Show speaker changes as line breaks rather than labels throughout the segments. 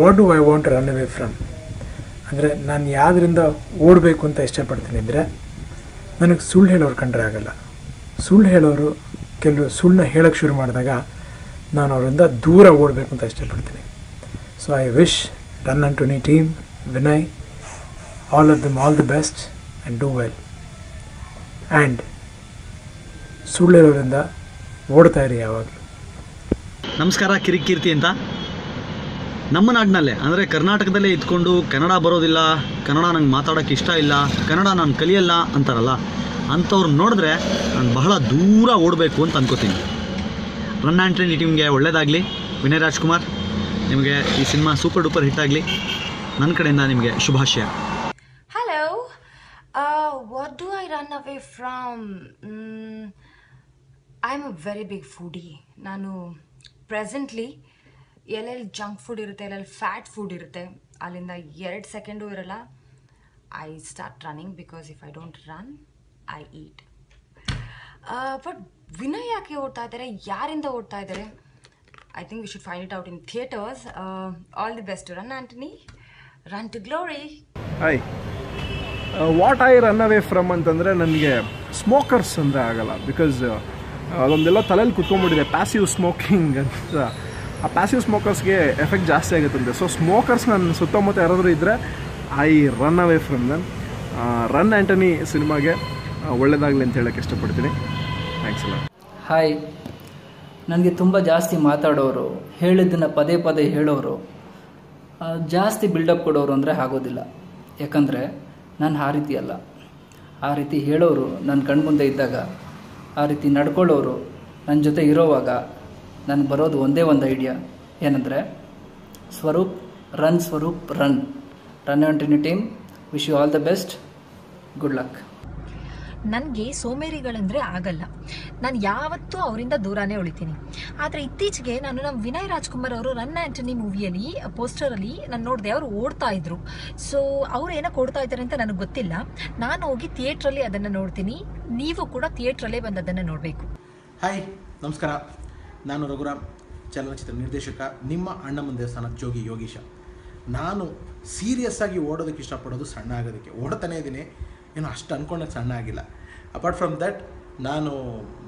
What do I want run away from ಅಂದರೆ ನಾನು ಯಾವುದರಿಂದ ಓಡಬೇಕು ಅಂತ ಇಷ್ಟಪಡ್ತೀನಿ ಅಂದರೆ, ನನಗೆ ಸುಳ್ಳು ಹೇಳೋರು ಕಂಡ್ರೆ ಆಗಲ್ಲ. ಸುಳ್ಳು ಹೇಳೋರು ಕೆಲವು ಸುಳ್ಳನ್ನ ಹೇಳೋಕ್ಕೆ ಶುರು ಮಾಡಿದಾಗ ನಾನು ಅವರಿಂದ ದೂರ ಓಡಬೇಕು ಅಂತ ಇಷ್ಟಪಡ್ತೀನಿ. So I wish run Antony team Vinay all of them all the best and do well and ಸುಳ್ಳು ಹೇಳೋರಿಂದ ಓಡ್ತಾ ಇರಿ ಯಾವಾಗಲೂ.
ನಮಸ್ಕಾರ ಕಿರಿಕೀರ್ತಿ ಅಂತ. ನಮ್ಮ ನಾಡಿನಲ್ಲೇ, ಅಂದರೆ ಕರ್ನಾಟಕದಲ್ಲೇ ಇದ್ಕೊಂಡು ಕನ್ನಡ ಬರೋದಿಲ್ಲ, ಕನ್ನಡ ನಂಗೆ ಮಾತಾಡೋಕ್ಕೆ ಇಷ್ಟ ಇಲ್ಲ, ಕನ್ನಡ ನಾನು ಕಲಿಯಲ್ಲ ಅಂತಾರಲ್ಲ ಅಂಥವ್ರು ನೋಡಿದ್ರೆ ನಾನು ಬಹಳ ದೂರ ಓಡಬೇಕು ಅಂತ ಅನ್ಕೋತೀನಿ. ರನ್ ಆ್ಯಂಡ್ ಟ್ರೆಂಡ್ ಟೀಮ್ಗೆ ಒಳ್ಳೇದಾಗಲಿ. ವಿನಯ್ ರಾಜ್ಕುಮಾರ್, ನಿಮಗೆ ಈ ಸಿನಿಮಾ ಸೂಪರ್ ಡೂಪರ್ ಹಿಟ್ ಆಗಲಿ. ನನ್ನ ಕಡೆಯಿಂದ ನಿಮಗೆ ಶುಭಾಶಯ.
Hello what do I run away from I am a very big foodie. ನಾನು ಪ್ರೆಸೆಂಟ್ಲಿ ಎಲ್ಲೆಲ್ಲಿ ಜಂಕ್ ಫುಡ್ ಇರುತ್ತೆ, ಎಲ್ಲೆಲ್ಲಿ ಫ್ಯಾಟ್ ಫುಡ್ ಇರುತ್ತೆ, ಅಲ್ಲಿಂದ ಎರಡು ಸೆಕೆಂಡು ಇರಲ್ಲ. I start running because if I don't run I eat but Vinay ಯಾಕೆ ಓಡ್ತಾ ಇದ್ದಾರೆ? ಯಾರಿಂದ ಓಡ್ತಾ ಇದ್ದಾರೆ? I think we should find it out in theatres all the best run Antony run to glory
I what I run away from ಅಂತಂದರೆ ನನಗೆ smokers ಅಂದರೆ ಆಗಲ್ಲ. ಬಿಕಾಸ್ ಅದೊಂದೆಲ್ಲ ತಲೆಯಲ್ಲಿ ಕುತ್ಕೊಂಡ್ಬಿಟ್ಟಿದೆ ಪ್ಯಾಸಿವ್ ಸ್ಮೋಕಿಂಗ್ ಅಂತ. ಆ ಪ್ಯಾಸಿವ್ ಸ್ಮೋಕರ್ಸ್ಗೆ ಎಫೆಕ್ಟ್ ಜಾಸ್ತಿ ಆಗುತ್ತಂತೆ ಸೊ ಸ್ಮೋಕರ್ಸ್ ನನ್ನ ಸುತ್ತಮುತ್ತ ಯಾರಾದರೂ ಇದ್ದರೆ I run away from them run Antony ಸಿನಿಮಾಗೆ ಒಳ್ಳೇದಾಗಲಿ ಅಂತ ಹೇಳೋಕ್ಕೆ ಇಷ್ಟಪಡ್ತೀನಿ. ಥ್ಯಾಂಕ್ಸ್ ಅಲ್ಲ
ಹಾಯ್ ನನಗೆ ತುಂಬ ಜಾಸ್ತಿ ಮಾತಾಡೋರು, ಹೇಳಿದ್ದನ್ನು ಪದೇ ಪದೇ ಹೇಳೋರು ಜಾಸ್ತಿ ಬಿಲ್ಡಪ್ ಕೊಡೋರು ಅಂದರೆ ಆಗೋದಿಲ್ಲ. ಯಾಕಂದರೆ, ನಾನು ಆ ರೀತಿ ಅಲ್ಲ. ಆ ರೀತಿ ಹೇಳೋರು ನನ್ನ ಕಣ್ಮುಂದೆ ಇದ್ದಾಗ, ಆ ರೀತಿ ನಡ್ಕೊಳ್ಳೋರು ನನ್ನ ಜೊತೆ ಇರೋವಾಗ ನನಗೆ ಬರೋದು ಒಂದೇ ಒಂದು ಐಡಿಯಾ ಏನಂದರೆ Swaroop run Swaroop run. Run Antony team wish you all the best good luck
ನನಗೆ ಸೋಮೇರಿಗಳಂದರೆ ಆಗಲ್ಲ. ನಾನು ಯಾವತ್ತೂ ಅವರಿಂದ ದೂರನೇ ಉಳಿತೀನಿ. ಆದರೆ ಇತ್ತೀಚೆಗೆ ನಾನು ನಮ್ಮ ವಿನಯ್ ರಾಜ್ಕುಮಾರ್ ಅವರು ರನ್ ಆ್ಯಂಟನಿ ಮೂವಿಯಲ್ಲಿ ಪೋಸ್ಟರಲ್ಲಿ ನಾನು ನೋಡಿದೆ ಅವರು ಓಡ್ತಾ ಇದ್ರು. ಸೊ ಅವ್ರು ಏನಕ್ಕೆ ಓಡ್ತಾ ಇದ್ದಾರೆ ಅಂತ ನನಗೆ ಗೊತ್ತಿಲ್ಲ. ನಾನು ಹೋಗಿ ಥಿಯೇಟ್ರಲ್ಲಿ ಅದನ್ನು ನೋಡ್ತೀನಿ. ನೀವು ಕೂಡ ಥಿಯೇಟ್ರಲ್ಲೇ ಬಂದು ಅದನ್ನು ನೋಡಬೇಕು.
ಹಾಯ್ ನಮಸ್ಕಾರ. ನಾನು ರಘುರಾಮ್, ಚಲನಚಿತ್ರ ನಿರ್ದೇಶಕ, ನಿಮ್ಮ ಅಣ್ಣಮ್ಮನ ದೇವಸ್ಥಾನ ಜೋಗಿ ಯೋಗೀಶ. ನಾನು ಸೀರಿಯಸ್ ಆಗಿ ಓಡೋದಕ್ಕೆ ಇಷ್ಟಪಡೋದು ಸಣ್ಣ ಆಗೋದಕ್ಕೆ. ಓಡ್ತಾನೇ ಇದ್ದೀನಿ. ಏನು ಅಷ್ಟು ಅಂದ್ಕೊಂಡಾಗ ಸಣ್ಣ ಆಗಿಲ್ಲ. ಅಪಾರ್ಟ್ ಫ್ರಮ್ ದಟ್ ನಾನು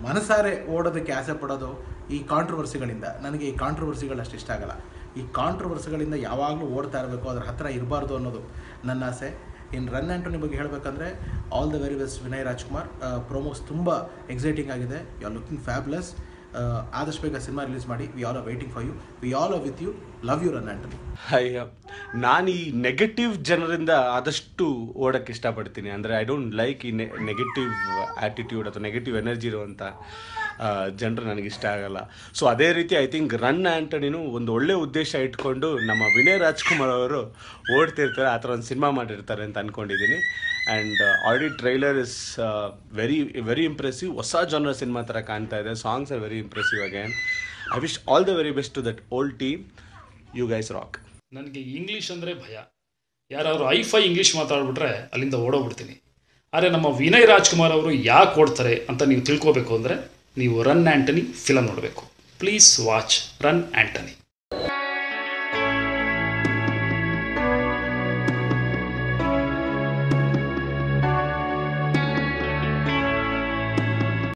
ಮನಸಾರೆ ಓಡೋದಕ್ಕೆ ಆಸೆ ಪಡೋದು ಈ ಕಾಂಟ್ರವರ್ಸಿಗಳಿಂದ ನನಗೆ ಈ ಕಾಂಟ್ರವರ್ಸಿಗಳು ಅಷ್ಟು ಇಷ್ಟ ಆಗಲ್ಲ. ಈ ಕಾಂಟ್ರವರ್ಸಿಗಳಿಂದ ಯಾವಾಗಲೂ ಓಡ್ತಾ ಇರಬೇಕು, ಅದ್ರ ಹತ್ತಿರ ಇರಬಾರ್ದು ಅನ್ನೋದು ನನ್ನ ಆಸೆ. ಇನ್ನು ರನ್ ಆ್ಯಂಟೋನಿ ಬಗ್ಗೆ ಹೇಳಬೇಕಂದ್ರೆ all the very best Vinay Rajkumar. Promos ತುಂಬ ಎಕ್ಸೈಟಿಂಗ್ ಆಗಿದೆ. ಯು ಆರ್ ಲುಕಿಂಗ್ ಫ್ಯಾಬ್ಲೆಸ್ ಆದಷ್ಟು ಬೇಗ ಸಿನಿಮಾ ರಿಲೀಸ್ ಮಾಡಿ we all are waiting for you we all are with you love you run Antony
ಅಯ್ಯ, ನಾನು ಈ ನೆಗೆಟಿವ್ ಜನರಿಂದ ಆದಷ್ಟು ಓಡಕ್ಕೆ ಇಷ್ಟಪಡ್ತೀನಿ. ಅಂದರೆ ಐ ಡೋಂಟ್ ಲೈಕ್ ಈ ನೆಗೆಟಿವ್ ಆ್ಯಟಿಟ್ಯೂಡ್ ಅಥವಾ ನೆಗೆಟಿವ್ ಎನರ್ಜಿ ಇರುವಂಥ ಜನರು ಇಷ್ಟ ಆಗಲ್ಲ. ಸೊ ಅದೇ ರೀತಿ ಐ ಥಿಂಕ್ ರನ್ ಆ್ಯಂಟನಿನೂ ಒಂದು ಒಳ್ಳೆ ಉದ್ದೇಶ ಇಟ್ಕೊಂಡು ನಮ್ಮ ವಿನಯ್ ರಾಜ್ಕುಮಾರ್ ಅವರು ಓಡ್ತಿರ್ತಾರೆ, ಆ ಥರ ಒಂದು ಸಿನಿಮಾ ಮಾಡಿರ್ತಾರೆ ಅಂತ ಅಂದ್ಕೊಂಡಿದ್ದೀನಿ and already trailer is very very impressive ಹೊಸ ಜನರ ಸಿನಿಮಾ ಥರ ಕಾಣ್ತಾ ಇದೆ. Songs are very impressive again I wish all the very best to that old team you guys rock
ನನಗೆ ಇಂಗ್ಲೀಷ್ ಅಂದರೆ ಭಯ. ಯಾರಾದರೂ ಫೈ ಇಂಗ್ಲೀಷ್ ಮಾತಾಡ್ಬಿಟ್ರೆ ಅಲ್ಲಿಂದ ಓಡೋಗ್ಬಿಡ್ತೀನಿ. ಆದರೆ ನಮ್ಮ ವಿನಯ್ ರಾಜ್ಕುಮಾರ್ ಅವರು ಯಾಕೆ ಓಡ್ತಾರೆ ಅಂತ ನೀವು ತಿಳ್ಕೋಬೇಕು ಅಂದರೆ ನೀವು ರನ್ ಆ್ಯಂಟನಿ ಫಿಲಮ್ ನೋಡಬೇಕು. Please watch run Antony